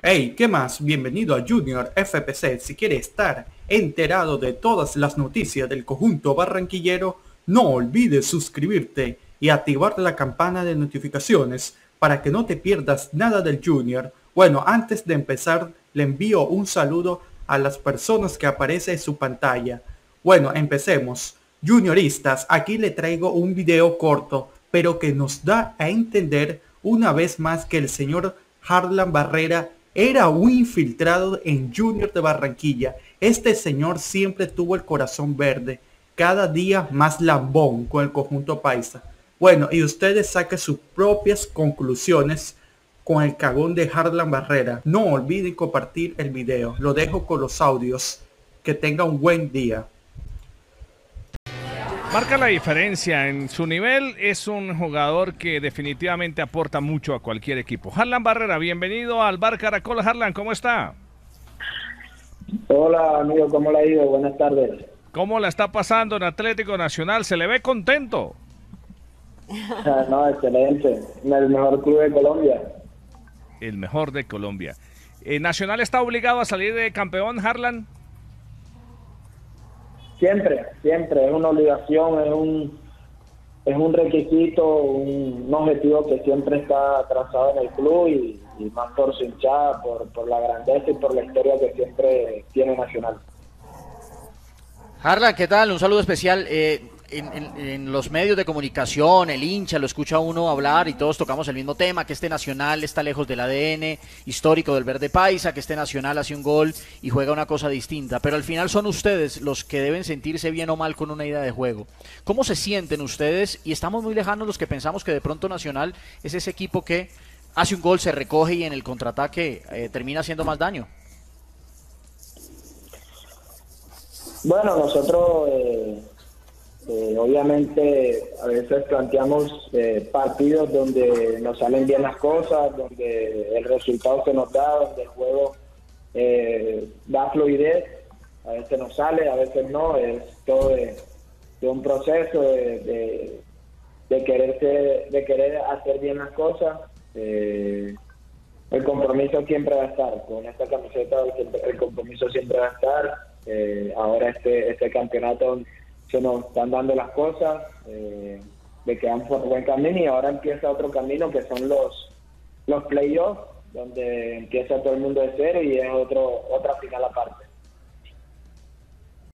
Hey, ¿qué más? Bienvenido a Junior FPC. Si quiere estar enterado de todas las noticias del conjunto barranquillero, no olvides suscribirte y activar la campana de notificaciones para que no te pierdas nada del Junior. Bueno, antes de empezar, le envío un saludo a las personas que aparece en su pantalla. Bueno, empecemos. Junioristas, aquí le traigo un video corto, pero que nos da a entender una vez más que el señor Harlan Barrera era un infiltrado en Junior de Barranquilla. Este señor siempre tuvo el corazón verde, cada día más lambón con el conjunto paisa. Bueno, y ustedes saquen sus propias conclusiones con el cagón de Harlan Barrera. No olviden compartir el video. Lo dejo con los audios. Que tenga un buen día. Marca la diferencia en su nivel, es un jugador que definitivamente aporta mucho a cualquier equipo. Harlan Barrera, bienvenido al Bar Caracol. Harlan, ¿cómo está? Hola amigo, ¿cómo le ha ido? Buenas tardes. ¿Cómo la está pasando en Atlético Nacional? ¿Se le ve contento? no, excelente. El mejor club de Colombia. El mejor de Colombia. Eh, ¿Nacional está obligado a salir de campeón, Harlan? Siempre, siempre. Es una obligación, es un, es un requisito, un, objetivo que siempre está trazado en el club y, más por su hinchada, por, por la grandeza y por la historia que siempre tiene Nacional. Harlan, ¿qué tal? Un saludo especial. Eh, en, los medios de comunicación, el hincha, lo escucha uno hablar y todos tocamos el mismo tema, que este Nacional está lejos del ADN histórico del verde paisa, que este Nacional hace un gol y juega una cosa distinta, pero al final son ustedes los que deben sentirse bien o mal con una idea de juego. ¿Cómo se sienten ustedes? Y estamos muy lejanos los que pensamos que de pronto Nacional es ese equipo que hace un gol, se recoge y en el contraataque eh, termina haciendo más daño. Bueno, nosotros... Eh obviamente a veces planteamos eh, partidos donde nos salen bien las cosas, donde el resultado se nos da, donde el juego eh, da fluidez, a veces nos sale, a veces no, es todo de, un proceso de, de, querer de querer hacer bien las cosas. el compromiso siempre va a estar, con esta camiseta el compromiso siempre va a estar. ahora este, este campeonato se nos están dando las cosas, eh, de que por buen camino y ahora empieza otro camino que son los, los playoffs, donde empieza todo el mundo de cero y es otro, otra final aparte.